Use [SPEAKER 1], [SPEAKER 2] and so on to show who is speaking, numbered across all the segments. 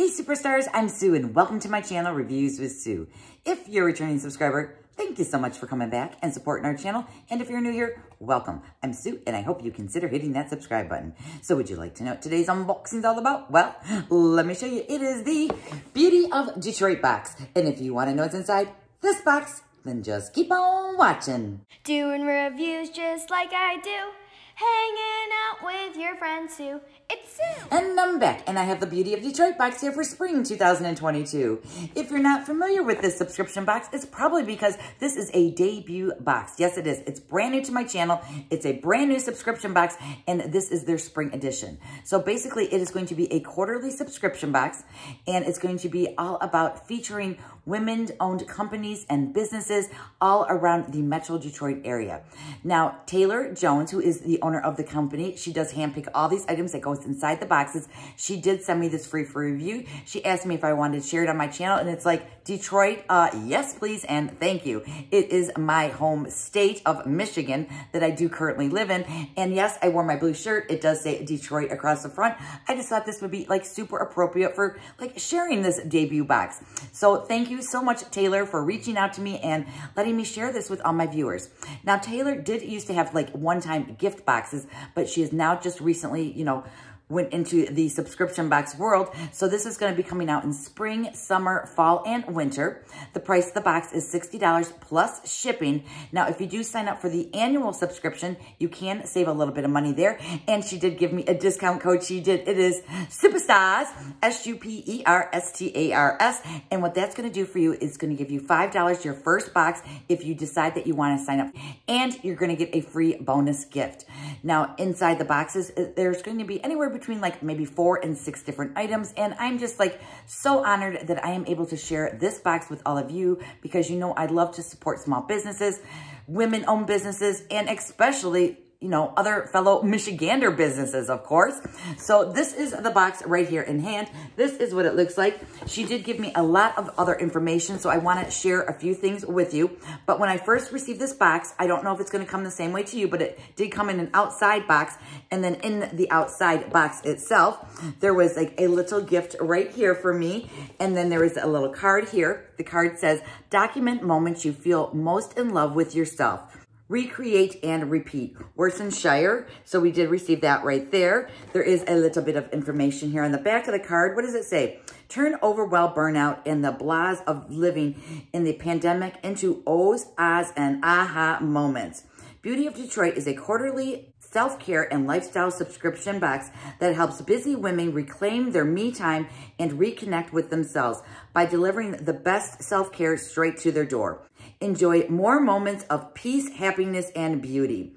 [SPEAKER 1] Hey superstars, I'm Sue and welcome to my channel Reviews with Sue. If you're a returning subscriber, thank you so much for coming back and supporting our channel. And if you're new here, welcome. I'm Sue and I hope you consider hitting that subscribe button. So would you like to know what today's unboxing is all about? Well, let me show you. It is the Beauty of Detroit box. And if you want to know what's inside this box, then just keep on watching.
[SPEAKER 2] Doing reviews just like I do. Hanging out with your friends Sue. It's Sue.
[SPEAKER 1] And I'm back, and I have the Beauty of Detroit box here for spring 2022. If you're not familiar with this subscription box, it's probably because this is a debut box. Yes, it is. It's brand new to my channel. It's a brand new subscription box, and this is their spring edition. So basically, it is going to be a quarterly subscription box, and it's going to be all about featuring women-owned companies and businesses all around the Metro Detroit area. Now, Taylor Jones, who is the owner of the company, she does handpick all these items that goes inside the boxes. She did send me this free for review. She asked me if I wanted to share it on my channel, and it's like, Detroit, uh, yes, please, and thank you. It is my home state of Michigan that I do currently live in, and yes, I wore my blue shirt. It does say Detroit across the front. I just thought this would be like super appropriate for like sharing this debut box. So thank you so much, Taylor, for reaching out to me and letting me share this with all my viewers. Now, Taylor did used to have like one-time gift boxes, but she is now just recently, you know, went into the subscription box world. So this is going to be coming out in spring, summer, fall, and winter. The price of the box is $60 plus shipping. Now, if you do sign up for the annual subscription, you can save a little bit of money there. And she did give me a discount code. She did. It is Superstars, S-U-P-E-R-S-T-A-R-S. And what that's going to do for you is going to give you $5 your first box if you decide that you want to sign up. And you're going to get a free bonus gift. Now, inside the boxes, there's going to be anywhere between between like maybe four and six different items. And I'm just like so honored that I am able to share this box with all of you because you know I love to support small businesses, women-owned businesses, and especially you know, other fellow Michigander businesses, of course. So this is the box right here in hand. This is what it looks like. She did give me a lot of other information, so I want to share a few things with you. But when I first received this box, I don't know if it's going to come the same way to you, but it did come in an outside box. And then in the outside box itself, there was like a little gift right here for me. And then there was a little card here. The card says, document moments you feel most in love with yourself recreate and repeat. Worcestershire, so we did receive that right there. There is a little bit of information here on the back of the card. What does it say? Turn overwhelmed burnout and the blahs of living in the pandemic into ohs, ahs, and aha moments. Beauty of Detroit is a quarterly self-care and lifestyle subscription box that helps busy women reclaim their me time and reconnect with themselves by delivering the best self-care straight to their door. Enjoy more moments of peace, happiness, and beauty.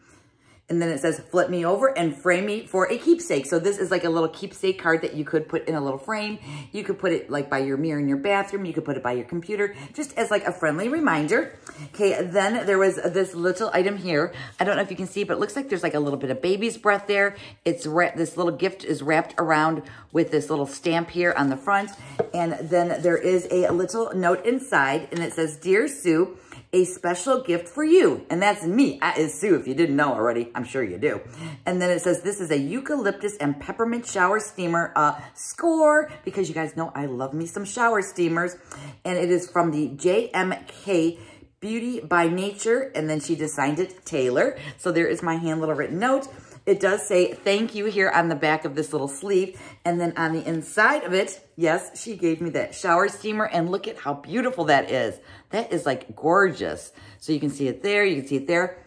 [SPEAKER 1] And then it says, flip me over and frame me for a keepsake. So this is like a little keepsake card that you could put in a little frame. You could put it like by your mirror in your bathroom. You could put it by your computer, just as like a friendly reminder. Okay, then there was this little item here. I don't know if you can see, but it looks like there's like a little bit of baby's breath there. It's This little gift is wrapped around with this little stamp here on the front. And then there is a little note inside and it says, Dear Sue, a special gift for you. And that's me. Is Sue, if you didn't know already. I'm sure you do. And then it says, this is a eucalyptus and peppermint shower steamer uh, score, because you guys know I love me some shower steamers. And it is from the JMK Beauty by Nature. And then she designed it Taylor. So there is my hand little written note. It does say thank you here on the back of this little sleeve. And then on the inside of it, yes, she gave me that shower steamer. And look at how beautiful that is. That is like gorgeous. So you can see it there. You can see it there.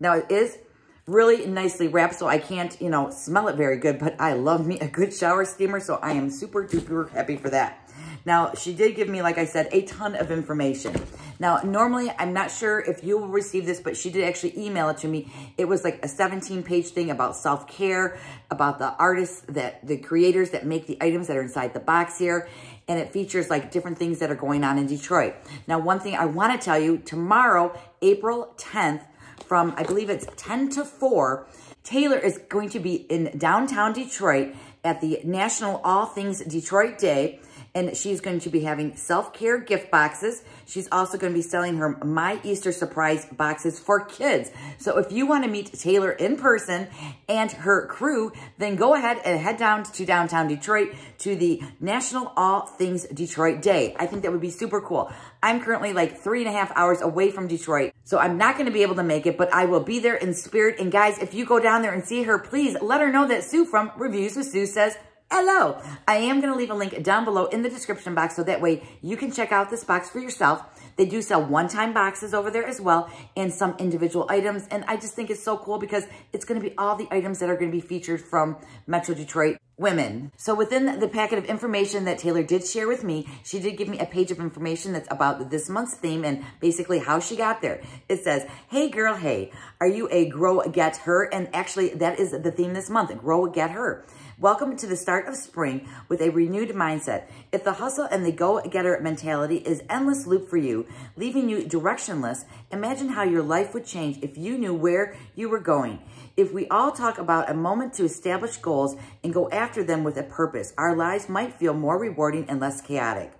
[SPEAKER 1] Now it is really nicely wrapped, so I can't, you know, smell it very good, but I love me a good shower steamer, so I am super duper happy for that. Now, she did give me, like I said, a ton of information. Now, normally, I'm not sure if you will receive this, but she did actually email it to me. It was like a 17-page thing about self-care, about the artists, that the creators that make the items that are inside the box here. And it features like different things that are going on in Detroit. Now, one thing I want to tell you, tomorrow, April 10th, from, I believe it's 10 to 4, Taylor is going to be in downtown Detroit at the National All Things Detroit Day and she's going to be having self-care gift boxes. She's also going to be selling her My Easter Surprise boxes for kids. So if you want to meet Taylor in person and her crew, then go ahead and head down to downtown Detroit to the National All Things Detroit Day. I think that would be super cool. I'm currently like three and a half hours away from Detroit, so I'm not going to be able to make it, but I will be there in spirit. And guys, if you go down there and see her, please let her know that Sue from Reviews with Sue says hello. I am going to leave a link down below in the description box so that way you can check out this box for yourself. They do sell one-time boxes over there as well and some individual items. And I just think it's so cool because it's going to be all the items that are going to be featured from Metro Detroit women. So within the packet of information that Taylor did share with me, she did give me a page of information that's about this month's theme and basically how she got there. It says, hey girl, hey, are you a grow get her? And actually that is the theme this month, grow get her. Welcome to the start of spring with a renewed mindset. If the hustle and the go-getter mentality is endless loop for you, leaving you directionless, imagine how your life would change if you knew where you were going. If we all talk about a moment to establish goals and go after them with a purpose, our lives might feel more rewarding and less chaotic.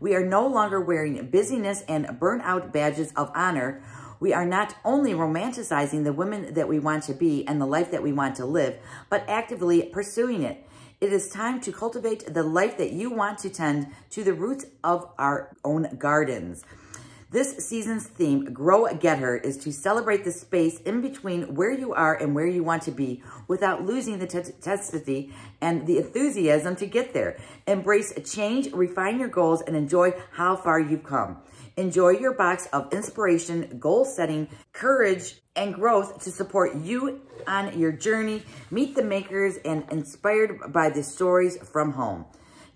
[SPEAKER 1] We are no longer wearing busyness and burnout badges of honor we are not only romanticizing the women that we want to be and the life that we want to live, but actively pursuing it. It is time to cultivate the life that you want to tend to the roots of our own gardens. This season's theme, Grow Get Her, is to celebrate the space in between where you are and where you want to be without losing the tenacity and the enthusiasm to get there. Embrace change, refine your goals, and enjoy how far you've come. Enjoy your box of inspiration, goal setting, courage, and growth to support you on your journey. Meet the makers and inspired by the stories from home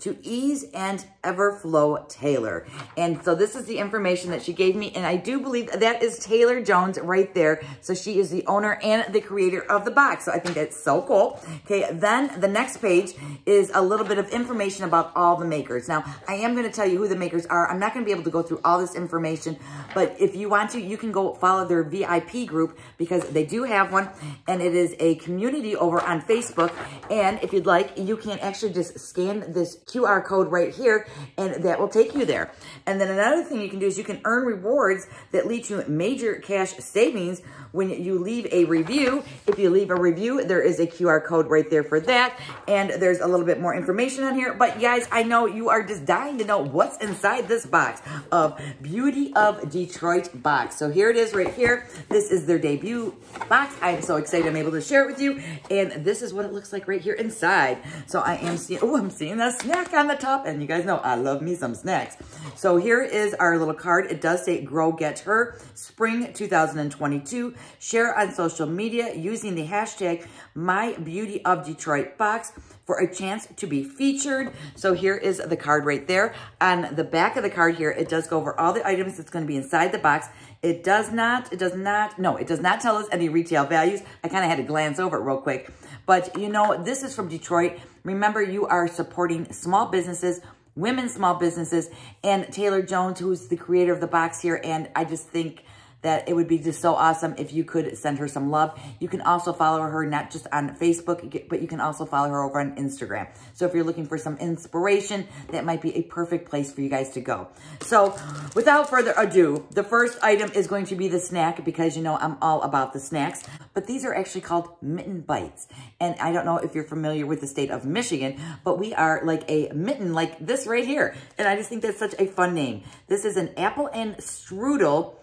[SPEAKER 1] to Ease and Everflow Taylor. And so this is the information that she gave me. And I do believe that is Taylor Jones right there. So she is the owner and the creator of the box. So I think that's so cool. Okay, then the next page is a little bit of information about all the makers. Now, I am going to tell you who the makers are. I'm not going to be able to go through all this information, but if you want to, you can go follow their VIP group because they do have one. And it is a community over on Facebook. And if you'd like, you can actually just scan this QR code right here, and that will take you there. And then another thing you can do is you can earn rewards that lead to major cash savings when you leave a review. If you leave a review, there is a QR code right there for that. And there's a little bit more information on here. But guys, I know you are just dying to know what's inside this box of Beauty of Detroit box. So here it is right here. This is their debut box. I'm so excited I'm able to share it with you. And this is what it looks like right here inside. So I am seeing, oh, I'm seeing a snack on the top. And you guys know I love me some snacks. So here is our little card. It does say Grow Get Her Spring 2022. Share on social media using the hashtag My Beauty of Detroit MyBeautyOfDetroitBox for a chance to be featured. So here is the card right there. On the back of the card here, it does go over all the items that's going to be inside the box. It does not, it does not, no, it does not tell us any retail values. I kind of had to glance over it real quick. But you know, this is from Detroit. Remember, you are supporting small businesses women small businesses and Taylor Jones, who's the creator of the box here. And I just think that it would be just so awesome if you could send her some love. You can also follow her not just on Facebook, but you can also follow her over on Instagram. So if you're looking for some inspiration, that might be a perfect place for you guys to go. So without further ado, the first item is going to be the snack because you know I'm all about the snacks. But these are actually called mitten bites. And I don't know if you're familiar with the state of Michigan, but we are like a mitten like this right here. And I just think that's such a fun name. This is an apple and strudel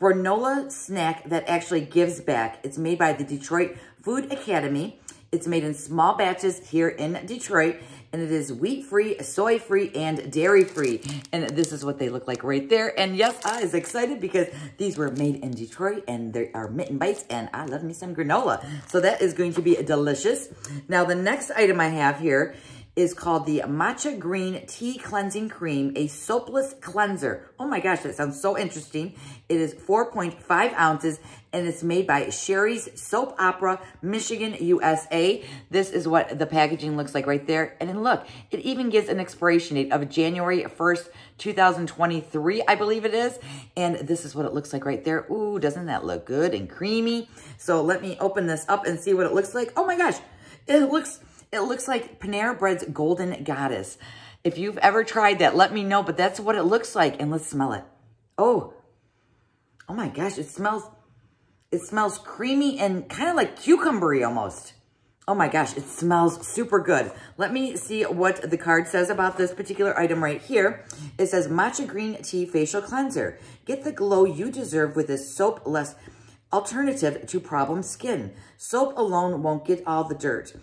[SPEAKER 1] granola snack that actually gives back. It's made by the Detroit Food Academy. It's made in small batches here in Detroit, and it is wheat-free, soy-free, and dairy-free. And this is what they look like right there. And yes, I is excited because these were made in Detroit, and they are mitten bites, and I love me some granola. So that is going to be delicious. Now, the next item I have here is called the Matcha Green Tea Cleansing Cream, a soapless cleanser. Oh my gosh, that sounds so interesting. It is 4.5 ounces and it's made by Sherry's Soap Opera, Michigan, USA. This is what the packaging looks like right there. And then look, it even gives an expiration date of January 1st, 2023, I believe it is. And this is what it looks like right there. Ooh, doesn't that look good and creamy? So let me open this up and see what it looks like. Oh my gosh, it looks It looks like Panera Bread's Golden Goddess. If you've ever tried that, let me know, but that's what it looks like. And let's smell it. Oh, oh my gosh, it smells, it smells creamy and kind of like cucumbery almost. Oh my gosh, it smells super good. Let me see what the card says about this particular item right here. It says matcha green tea facial cleanser. Get the glow you deserve with this soap-less alternative to problem skin. Soap alone won't get all the dirt,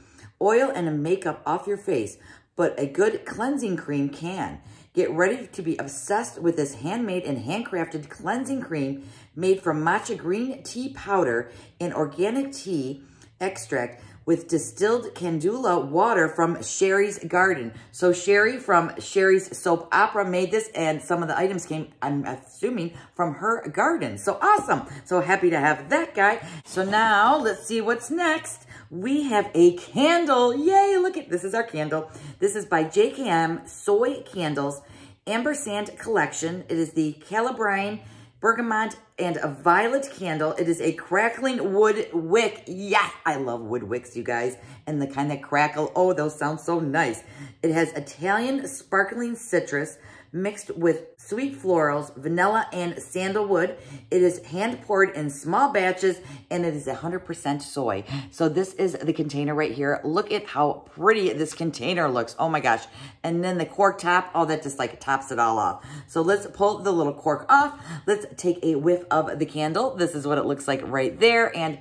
[SPEAKER 1] oil, and a makeup off your face, but a good cleansing cream can. Get ready to be obsessed with this handmade and handcrafted cleansing cream made from matcha green tea powder and organic tea extract with distilled Calendula water from Sherry's Garden. So Sherry from Sherry's Soap Opera made this and some of the items came, I'm assuming, from her garden. So awesome. So happy to have that guy. So now let's see what's next. We have a candle. Yay, look at, this is our candle. This is by JKM Soy Candles Amber Sand Collection. It is the Calabrian bergamot, and a violet candle. It is a crackling wood wick. Yeah, I love wood wicks, you guys. And the kind that crackle. Oh, those sound so nice. It has Italian sparkling citrus, mixed with sweet florals, vanilla, and sandalwood. It is hand poured in small batches and it is 100% soy. So this is the container right here. Look at how pretty this container looks. Oh my gosh. And then the cork top, oh, that just like tops it all off. So let's pull the little cork off. Let's take a whiff of the candle. This is what it looks like right there. And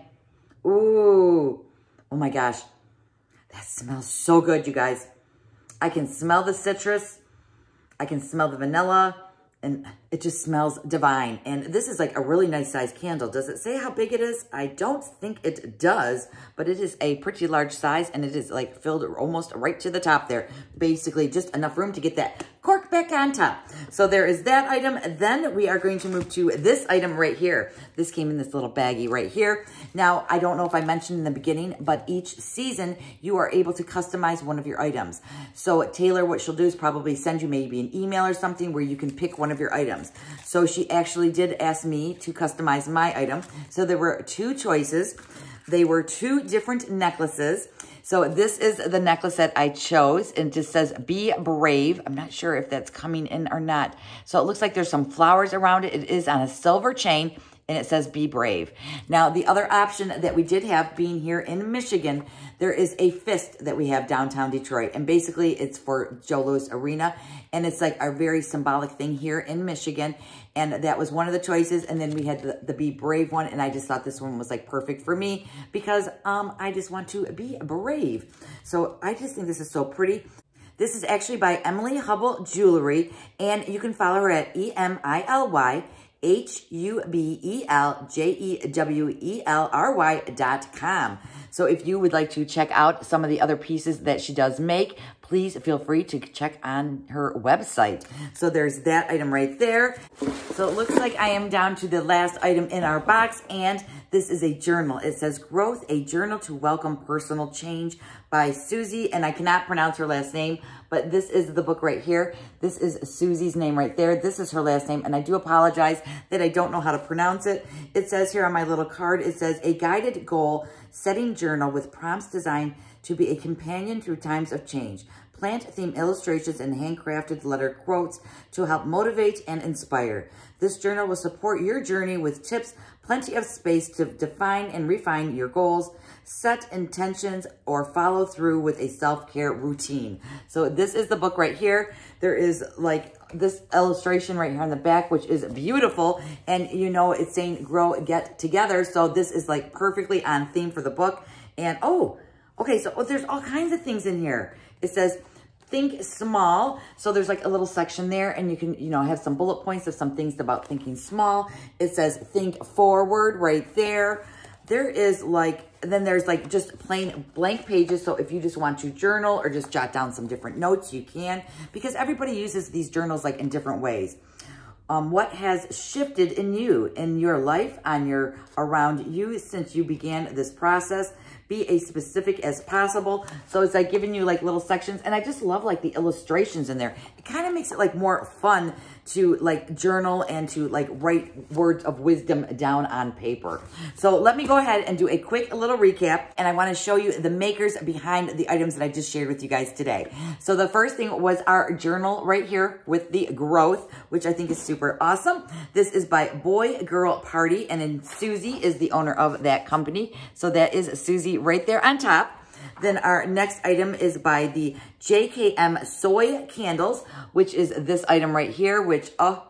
[SPEAKER 1] ooh, oh my gosh. That smells so good, you guys. I can smell the citrus. I can smell the vanilla and it just smells divine. And this is like a really nice size candle. Does it say how big it is? I don't think it does, but it is a pretty large size and it is like filled almost right to the top there. Basically just enough room to get that cork back on top. So there is that item. Then we are going to move to this item right here. This came in this little baggie right here. Now, I don't know if I mentioned in the beginning, but each season you are able to customize one of your items. So Taylor, what she'll do is probably send you maybe an email or something where you can pick one of your items. So she actually did ask me to customize my item. So there were two choices. They were two different necklaces. So this is the necklace that I chose and it just says be brave. I'm not sure if that's coming in or not. So it looks like there's some flowers around it. It is on a silver chain and it says be brave. Now, the other option that we did have being here in Michigan, there is a fist that we have downtown Detroit. And basically it's for Joe Louis Arena. And it's like a very symbolic thing here in Michigan. And that was one of the choices. And then we had the, the Be Brave one. And I just thought this one was like perfect for me because um, I just want to be brave. So I just think this is so pretty. This is actually by Emily Hubel Jewelry. And you can follow her at E-M-I-L-Y H-U-B-E-L-J-E-W-E-L-R-Y dot com. So if you would like to check out some of the other pieces that she does make, please feel free to check on her website. So there's that item right there. So it looks like I am down to the last item in our box and this is a journal. It says Growth, a Journal to Welcome Personal Change by Susie, and I cannot pronounce her last name, but this is the book right here. This is Susie's name right there. This is her last name, and I do apologize that I don't know how to pronounce it. It says here on my little card, it says, a guided goal setting journal with prompts designed to be a companion through times of change. Plant theme illustrations and handcrafted letter quotes to help motivate and inspire. This journal will support your journey with tips, plenty of space to define and refine your goals, set intentions, or follow through with a self-care routine. So this is the book right here. There is like this illustration right here on the back, which is beautiful. And you know, it's saying grow, get together. So this is like perfectly on theme for the book. And oh, okay, so there's all kinds of things in here. It says, think small. So there's like a little section there and you can, you know, have some bullet points of some things about thinking small. It says think forward right there. There is like, then there's like just plain blank pages. So if you just want to journal or just jot down some different notes, you can, because everybody uses these journals like in different ways. Um, what has shifted in you, in your life, on your, around you since you began this process? Be as specific as possible. So it's like giving you like little sections. And I just love like the illustrations in there. It kind of makes it like more fun to like journal and to like write words of wisdom down on paper. So let me go ahead and do a quick little recap. And I want to show you the makers behind the items that I just shared with you guys today. So the first thing was our journal right here with the growth, which I think is super awesome. This is by Boy Girl Party. And then Susie is the owner of that company. So that is Susie right there on top. Then our next item is by the JKM Soy Candles, which is this item right here, which, oh,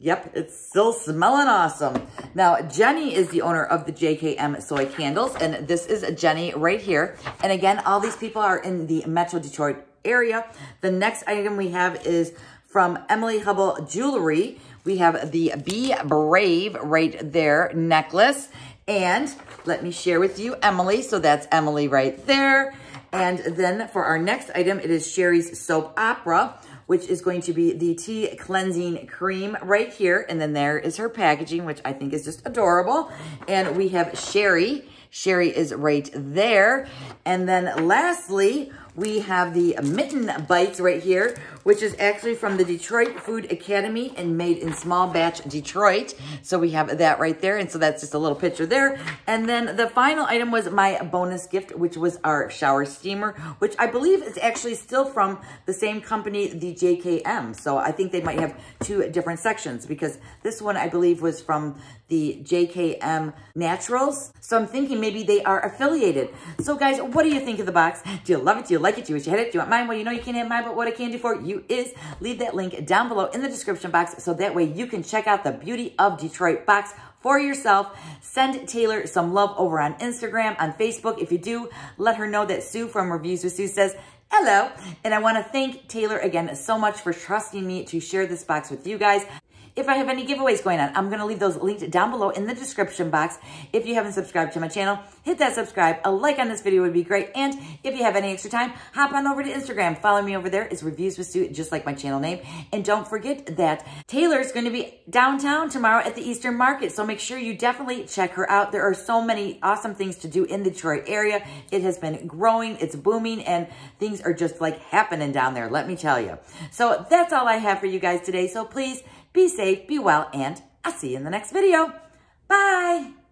[SPEAKER 1] Yep, it's still smelling awesome. Now, Jenny is the owner of the JKM Soy Candles, and this is Jenny right here. And again, all these people are in the Metro Detroit area. The next item we have is from Emily Hubel Jewelry. We have the Be Brave right there necklace. And let me share with you Emily. So that's Emily right there. And then for our next item, it is Sherry's Soap Opera, which is going to be the tea cleansing cream right here. And then there is her packaging, which I think is just adorable. And we have Sherry. Sherry is right there. And then lastly, we have the mitten bites right here, which is actually from the Detroit Food Academy and made in small batch Detroit. So we have that right there. And so that's just a little picture there. And then the final item was my bonus gift, which was our shower steamer, which I believe is actually still from the same company, the JKM. So I think they might have two different sections because this one I believe was from the JKM Naturals. So I'm thinking maybe they are affiliated. So guys, what do you think of the box? Do you love it? Do you like it? Do you wish you had it? Do you want mine? Well, you know you can't have mine, but what I can do for you is leave that link down below in the description box so that way you can check out the Beauty of Detroit box for yourself. Send Taylor some love over on Instagram, on Facebook. If you do, let her know that Sue from Reviews with Sue says, hello. And I want to thank Taylor again so much for trusting me to share this box with you guys. If I have any giveaways going on, I'm going to leave those linked down below in the description box. If you haven't subscribed to my channel, hit that subscribe. A like on this video would be great. And if you have any extra time, hop on over to Instagram. Follow me over there. It's Reviews with Sue, just like my channel name. And don't forget that Taylor's going to be downtown tomorrow at the Eastern Market. So make sure you definitely check her out. There are so many awesome things to do in the Detroit area. It has been growing, it's booming, and things are just like happening down there, let me tell you. So that's all I have for you guys today. So please be safe, be well, and I'll see you in the next video. Bye.